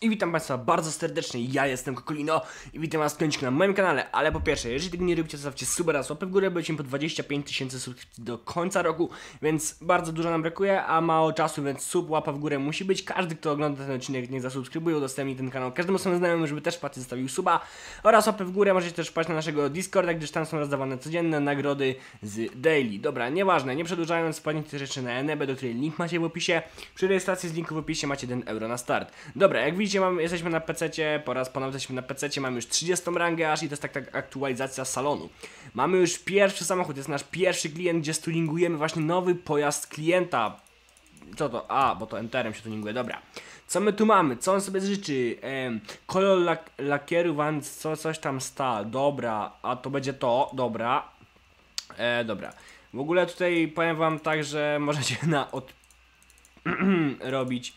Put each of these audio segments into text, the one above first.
I witam Państwa bardzo serdecznie, ja jestem Kokolino i witam Was w na moim kanale, ale po pierwsze, jeżeli tego nie robicie, zostawcie suba raz łapę w górę, bo lecimy po 25 tysięcy subskrypcji do końca roku, więc bardzo dużo nam brakuje, a mało czasu, więc sub, łapa w górę musi być, każdy kto ogląda ten odcinek niech zasubskrybuje, udostępni ten kanał każdemu swoim znajomym, żeby też patrzeć zostawił suba oraz łapę w górę, możecie też wpaść na naszego Discorda, gdyż tam są rozdawane codzienne nagrody z Daily. Dobra, nieważne, nie przedłużając, wpadnijcie też jeszcze na Enebe, do której link macie w opisie, przy rejestracji z linku w opisie macie 1 euro na start. Dobra, jak widzicie, mamy, jesteśmy na PC, po raz ponownie jesteśmy na PC, mamy już 30 rangę aż i to jest tak, tak aktualizacja salonu. Mamy już pierwszy samochód, jest nasz pierwszy klient, gdzie stuningujemy właśnie nowy pojazd klienta. Co to? A, bo to enterem się tuninguje, dobra. Co my tu mamy? Co on sobie życzy? Ehm, kolor lak lakieru, van, co, coś tam stal, dobra, a to będzie to, dobra. E, dobra. W ogóle tutaj powiem wam tak, że możecie na od robić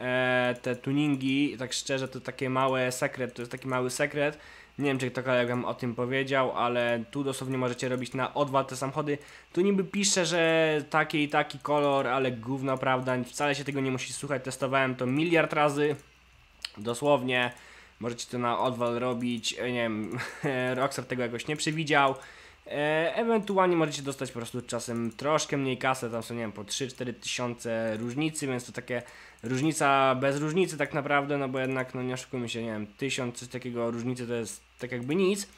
e, te tuningi, tak szczerze to takie małe sekret, to jest taki mały sekret. Nie wiem czy ktokolwiek wam o tym powiedział, ale tu dosłownie możecie robić na odwal te samochody. Tu niby pisze, że taki i taki kolor, ale gówno prawda, wcale się tego nie musi słuchać, testowałem to miliard razy. Dosłownie. Możecie to na odwal robić, e, nie wiem, Rockstar tego jakoś nie przewidział. E, ewentualnie możecie dostać po prostu czasem troszkę mniej kasy, tam są nie wiem, po 3-4 tysiące różnicy, więc to takie różnica bez różnicy tak naprawdę, no bo jednak, no nie oszukujmy się, nie wiem, tysiąc, coś takiego różnicy to jest tak jakby nic.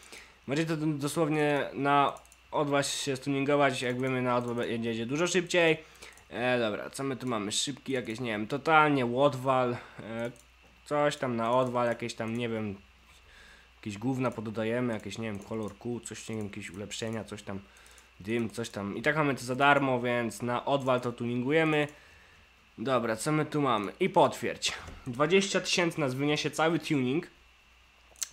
Możecie to dosłownie na odwas się stuningować, jak wiemy na odwal jedzie dużo szybciej. E, dobra, co my tu mamy? Szybki jakieś, nie wiem, totalnie, Łodwal, e, coś tam na odwal, jakieś tam, nie wiem, jakieś gówna pododajemy, jakieś, nie wiem, kolor kół, coś, nie wiem, jakieś ulepszenia, coś tam, dym, coś tam. I tak mamy to za darmo, więc na odwal to tuningujemy. Dobra, co my tu mamy? I potwierdź. 20 tysięcy nas wyniesie cały tuning.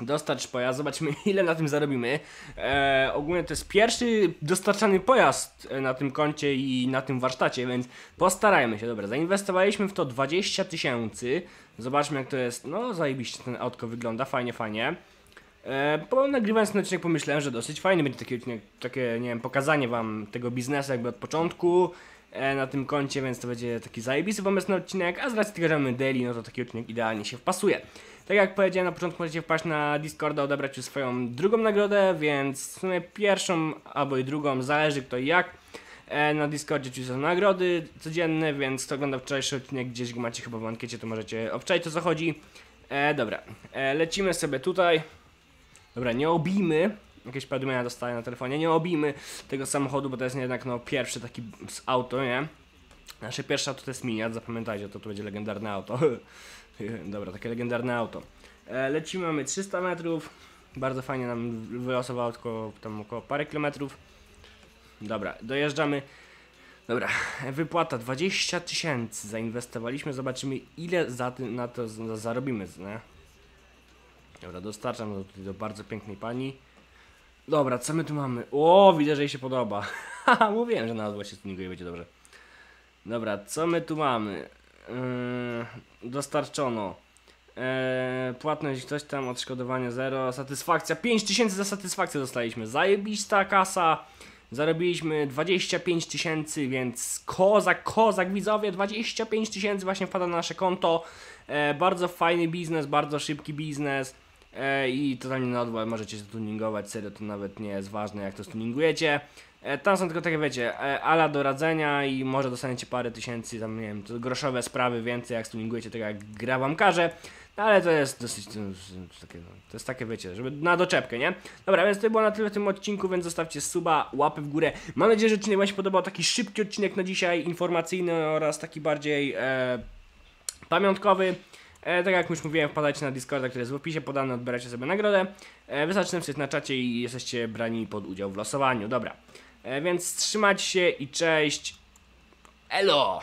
Dostarcz pojazd, zobaczmy ile na tym zarobimy. Eee, ogólnie to jest pierwszy dostarczany pojazd e, na tym koncie i na tym warsztacie, więc postarajmy się. Dobra, zainwestowaliśmy w to 20 tysięcy. Zobaczmy jak to jest. No, zajebiście ten autko wygląda, fajnie, fajnie. E, po nagrywając ten odcinek pomyślałem, że dosyć fajny będzie taki odcinek, takie, nie wiem, pokazanie wam tego biznesu jakby od początku e, na tym koncie, więc to będzie taki zajebisty pomysł na odcinek, a z racji tego, że mamy daily, no to taki odcinek idealnie się wpasuje. Tak jak powiedziałem na początku, możecie wpaść na Discorda, odebrać już swoją drugą nagrodę, więc w sumie pierwszą albo i drugą, zależy kto i jak. E, na Discordzie ci są nagrody codzienne, więc kto ogląda wczorajszy odcinek, gdzieś go macie chyba w ankiecie, to możecie obczaić o co chodzi. E, dobra, e, lecimy sobie tutaj. Dobra, nie obijmy. Jakieś powiadomienia dostaję na telefonie. Nie obijmy tego samochodu, bo to jest jednak no, pierwszy taki auto, nie? Nasze pierwsze auto to jest Miniat, zapamiętajcie, to, to będzie legendarne auto. Dobra, takie legendarne auto. E, lecimy, mamy 300 metrów. Bardzo fajnie nam wylosowało tylko tam około parę kilometrów. Dobra, dojeżdżamy. Dobra, wypłata 20 tysięcy zainwestowaliśmy. Zobaczymy ile za na to zarobimy, nie? Dobra, dostarczam do, do bardzo pięknej pani. Dobra, co my tu mamy? O, widzę, że jej się podoba. Haha, mówiłem, że na odwrót się tuninguje, będzie dobrze. Dobra, co my tu mamy? Yy, dostarczono. Yy, płatność coś tam, odszkodowanie 0, satysfakcja 5000 za satysfakcję dostaliśmy. Zajebista kasa. Zarobiliśmy 25 tysięcy, więc kozak, kozak widzowie, 25 tysięcy właśnie wpada na nasze konto. E, bardzo fajny biznes, bardzo szybki biznes. E, i totalnie na odwal możecie się tuningować, serio to nawet nie jest ważne jak to tuningujecie. E, tam są tylko takie wiecie, e, ala do radzenia i może dostaniecie parę tysięcy, tam nie wiem, to groszowe sprawy więcej jak tuningujecie tak jak gra wam każe. No, ale to jest dosyć, to jest, takie, no, to jest takie wiecie, żeby na doczepkę, nie? Dobra, więc to było na tyle w tym odcinku, więc zostawcie suba, łapy w górę. Mam nadzieję, że odcinek Wam się podobał, taki szybki odcinek na dzisiaj, informacyjny oraz taki bardziej e, pamiątkowy. E, tak jak już mówiłem, wpadajcie na Discorda, który jest w opisie podany, odbieracie sobie nagrodę. E, wystarczy napisać na czacie i jesteście brani pod udział w losowaniu. Dobra, e, więc trzymajcie się i cześć. Elo!